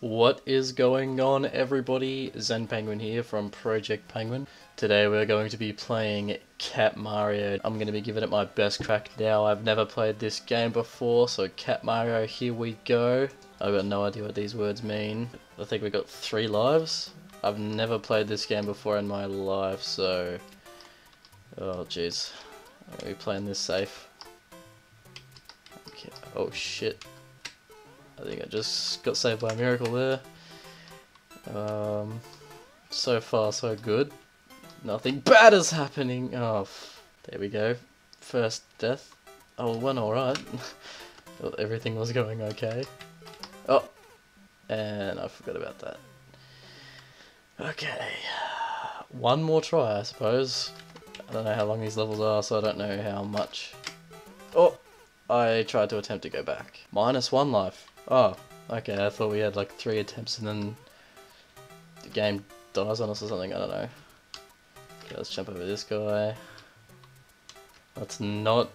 What is going on everybody? Zen Penguin here from Project Penguin. Today we're going to be playing Cat Mario. I'm going to be giving it my best crack now. I've never played this game before, so Cat Mario, here we go. I've got no idea what these words mean. I think we got three lives. I've never played this game before in my life, so... Oh jeez. Are we playing this safe? Okay. Oh shit. I think I just got saved by a miracle there. Um, so far, so good. Nothing bad is happening. Oh, there we go. First death. Oh, went alright. Everything was going okay. Oh, and I forgot about that. Okay. One more try, I suppose. I don't know how long these levels are, so I don't know how much. Oh, I tried to attempt to go back. Minus one life. Oh, okay, I thought we had like three attempts and then the game dies on us or something, I don't know. Okay, let's jump over this guy. Let's not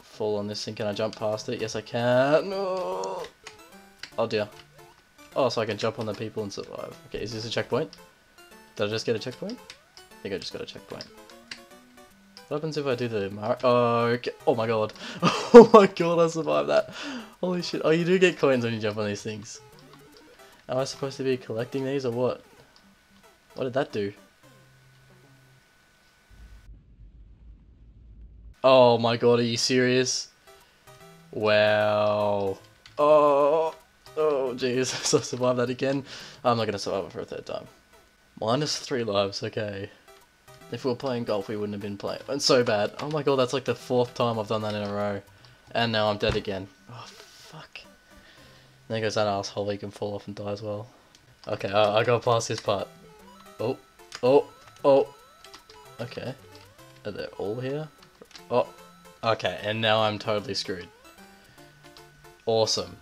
fall on this thing. Can I jump past it? Yes, I can. No. Oh dear. Oh, so I can jump on the people and survive. Okay, is this a checkpoint? Did I just get a checkpoint? I think I just got a checkpoint. What happens if I do the Mar- oh, okay. oh my god. Oh my god, I survived that. Holy shit. Oh, you do get coins when you jump on these things. Am I supposed to be collecting these or what? What did that do? Oh my god, are you serious? Wow. Oh, oh jeez, I survived that again. I'm not going to survive it for a third time. Minus three lives, okay. If we were playing golf, we wouldn't have been playing. And so bad. Oh my god, that's like the fourth time I've done that in a row. And now I'm dead again. Oh, fuck. There goes that asshole, he can fall off and die as well. Okay, I, I got past this part. Oh, oh, oh. Okay. Are they all here? Oh, okay, and now I'm totally screwed. Awesome.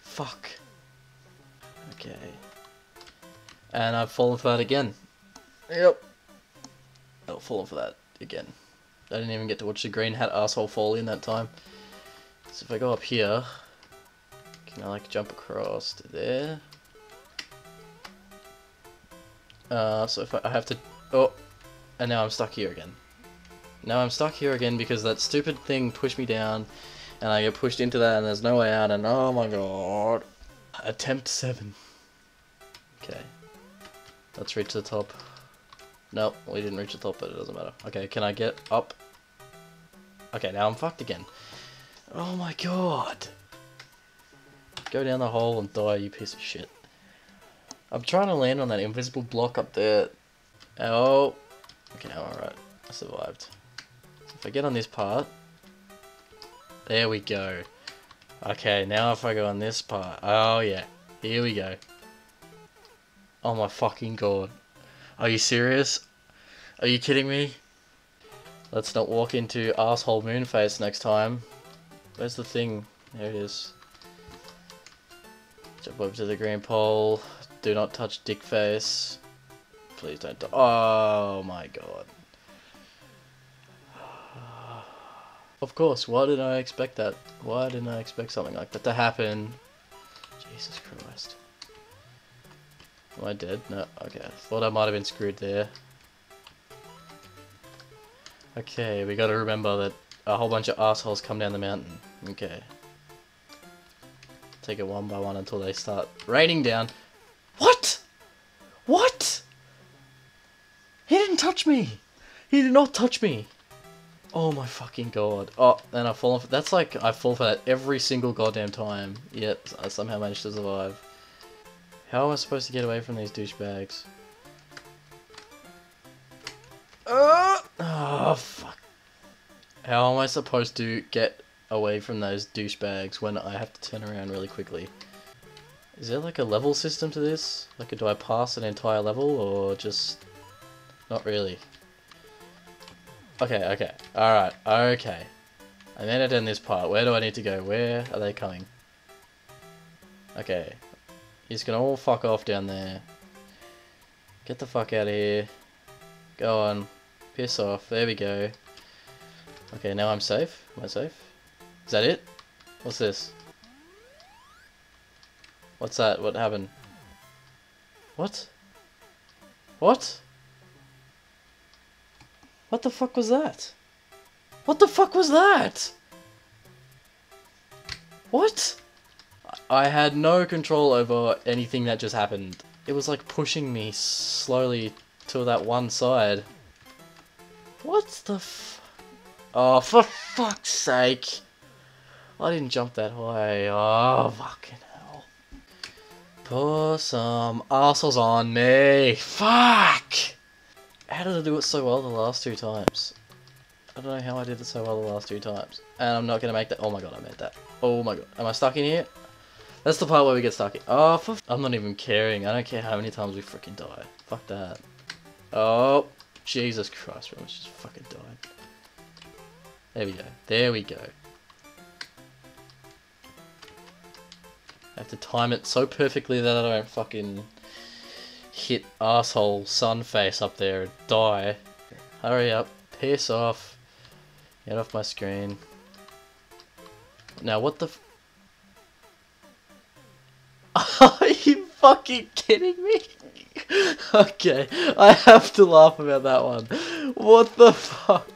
Fuck. Okay. And I've fallen for that again. Yep. I'll fall for that again. I didn't even get to watch the green hat asshole fall in that time. So if I go up here, can I like jump across to there? Uh, so if I, I have to, oh, and now I'm stuck here again. Now I'm stuck here again because that stupid thing pushed me down, and I get pushed into that, and there's no way out, and oh my god. Attempt 7. Okay. Let's reach the top. Nope, we didn't reach the top, but it doesn't matter. Okay, can I get up? Okay, now I'm fucked again. Oh my god! Go down the hole and die, you piece of shit. I'm trying to land on that invisible block up there. Oh. Okay, alright. I survived. If I get on this part. There we go. Okay, now if I go on this part. Oh yeah. Here we go. Oh my fucking god. Are you serious? Are you kidding me? Let's not walk into asshole moonface next time. Where's the thing? There it is. Jump over to the green pole. Do not touch dick face. Please don't Oh my god. Of course, why didn't I expect that? Why didn't I expect something like that to happen? Jesus Christ. Am I dead? No, okay. Thought I might have been screwed there. Okay, we gotta remember that a whole bunch of assholes come down the mountain. Okay. Take it one by one until they start raining down. What? What? He didn't touch me! He did not touch me! Oh my fucking god. Oh, and I've fallen for- that's like, I fall for that every single goddamn time, yet I somehow managed to survive. How am I supposed to get away from these douchebags? Uh, oh, fuck. How am I supposed to get away from those douchebags when I have to turn around really quickly? Is there like a level system to this? Like, do I pass an entire level or just... Not really. Okay, okay. Alright, okay. I made it in this part. Where do I need to go? Where are they coming? Okay, He's gonna all fuck off down there. Get the fuck out of here. Go on. Piss off. There we go. Okay, now I'm safe. Am I safe? Is that it? What's this? What's that? What happened? What? What? What the fuck was that? What the fuck was that? What? I had no control over anything that just happened. It was like pushing me slowly to that one side. What the f- Oh, for fuck's sake! I didn't jump that high. Oh, fucking hell. Pour some assholes on me. Fuck! How did I do it so well the last two times? I don't know how I did it so well the last two times. And I'm not gonna make that. Oh my god, I made that. Oh my god. Am I stuck in here? That's the part where we get stuck. Oh, for I'm not even caring. I don't care how many times we freaking die. Fuck that. Oh, Jesus Christ, we almost just fucking died. There we go. There we go. I have to time it so perfectly that I don't fucking hit asshole sun face up there and die. Hurry up. Piss off. Get off my screen. Now what the fucking kidding me? okay, I have to laugh about that one. What the fuck?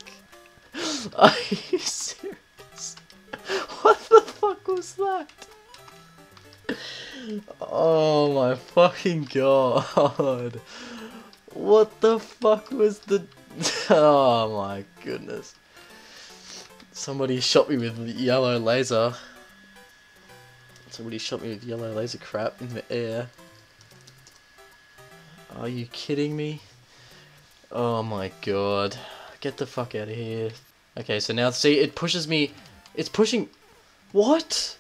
Are you serious? What the fuck was that? Oh my fucking god. What the fuck was the... Oh my goodness. Somebody shot me with yellow laser. Somebody shot me with yellow laser crap in the air. Are you kidding me? Oh my god. Get the fuck out of here. Okay, so now see, it pushes me... It's pushing... What?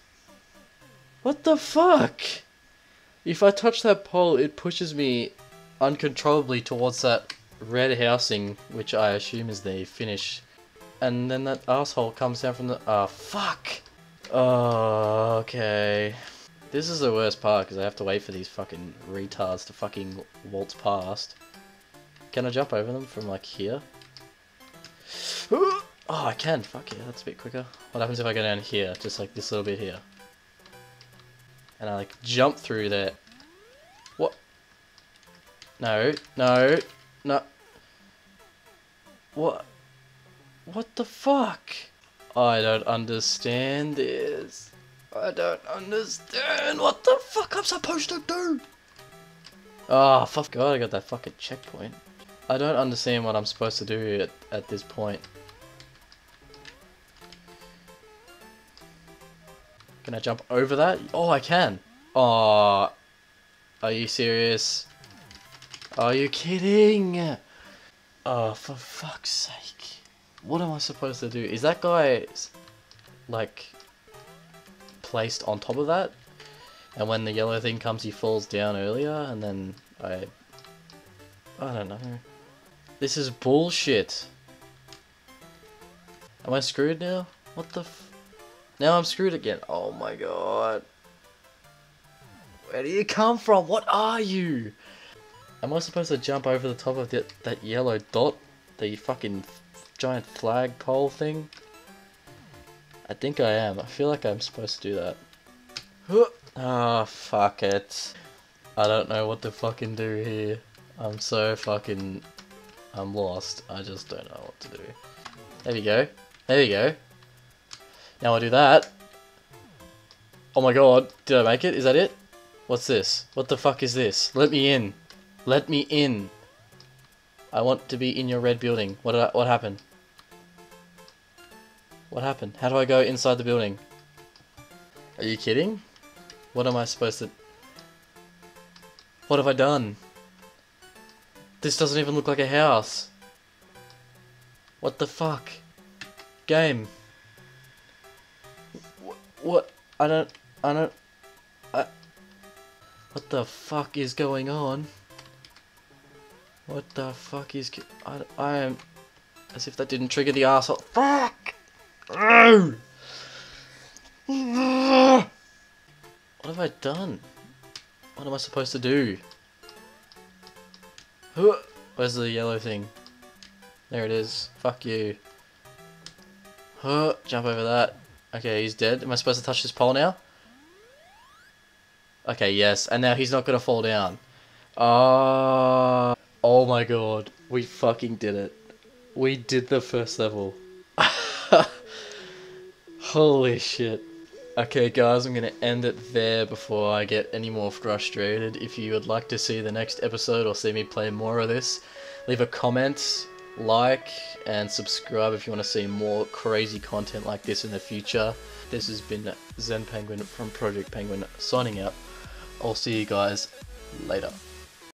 What the fuck? If I touch that pole, it pushes me uncontrollably towards that red housing, which I assume is the finish. And then that asshole comes down from the... Oh, fuck! Oh, okay. This is the worst part, because I have to wait for these fucking retards to fucking waltz past. Can I jump over them from, like, here? Oh, I can. Fuck yeah, that's a bit quicker. What happens if I go down here? Just, like, this little bit here. And I, like, jump through there. What? No, no, no. What? What the fuck? I don't understand this. I don't understand what the fuck I'm supposed to do. Ah, oh, fuck god, I got that fucking checkpoint. I don't understand what I'm supposed to do at, at this point. Can I jump over that? Oh, I can. Oh, are you serious? Are you kidding? Oh, for fuck's sake. What am I supposed to do? Is that guy, like, placed on top of that? And when the yellow thing comes, he falls down earlier, and then I... I don't know. This is bullshit. Am I screwed now? What the Now I'm screwed again. Oh my god. Where do you come from? What are you? Am I supposed to jump over the top of that, that yellow dot? The fucking giant flag pole thing? I think I am. I feel like I'm supposed to do that. Ah, oh, fuck it. I don't know what to fucking do here. I'm so fucking... I'm lost. I just don't know what to do. There we go. There we go. Now I do that. Oh my god. Did I make it? Is that it? What's this? What the fuck is this? Let me in. Let me in. I want to be in your red building. What I, what happened? What happened? How do I go inside the building? Are you kidding? What am I supposed to... What have I done? This doesn't even look like a house. What the fuck? Game. What? I don't... I don't... I... What the fuck is going on? What the fuck is... I, I am... As if that didn't trigger the asshole. Fuck! What have I done? What am I supposed to do? Where's the yellow thing? There it is. Fuck you. Jump over that. Okay, he's dead. Am I supposed to touch this pole now? Okay, yes, and now he's not gonna fall down. Ah, oh my god, we fucking did it. We did the first level. Holy shit. Okay guys, I'm going to end it there before I get any more frustrated. If you would like to see the next episode or see me play more of this, leave a comment, like, and subscribe if you want to see more crazy content like this in the future. This has been Zen Penguin from Project Penguin signing out. I'll see you guys later.